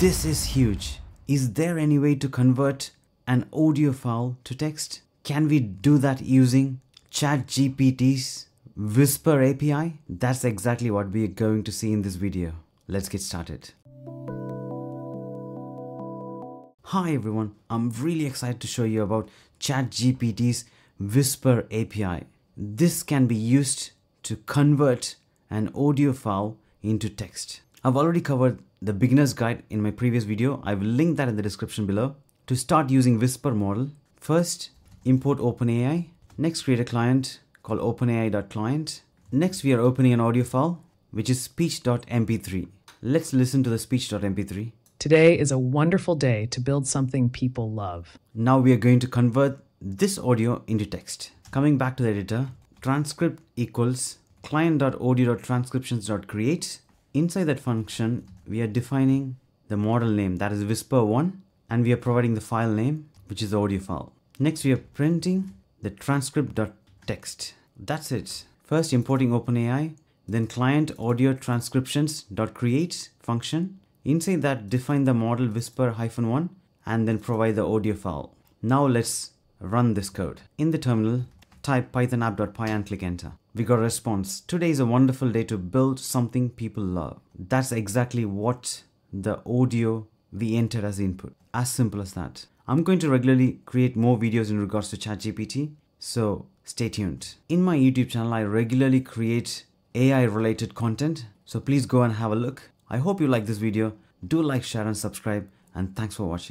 This is huge. Is there any way to convert an audio file to text? Can we do that using ChatGPT's Whisper API? That's exactly what we are going to see in this video. Let's get started. Hi everyone, I'm really excited to show you about ChatGPT's Whisper API. This can be used to convert an audio file into text. I've already covered the beginner's guide in my previous video. I will link that in the description below. To start using Whisper model, first import OpenAI. Next create a client called openai.client. Next we are opening an audio file which is speech.mp3. Let's listen to the speech.mp3. Today is a wonderful day to build something people love. Now we are going to convert this audio into text. Coming back to the editor, transcript equals client.audio.transcriptions.create. Inside that function, we are defining the model name that is whisper1 and we are providing the file name which is the audio file. Next we are printing the transcript.text. That's it. First importing OpenAI, then client audio transcriptions.create function. Inside that define the model whisper-1 and then provide the audio file. Now let's run this code. In the terminal, type python app.py and click enter. We got a response. Today is a wonderful day to build something people love. That's exactly what the audio we entered as input. As simple as that. I'm going to regularly create more videos in regards to ChatGPT, so stay tuned. In my YouTube channel, I regularly create AI related content, so please go and have a look. I hope you like this video. Do like, share and subscribe and thanks for watching.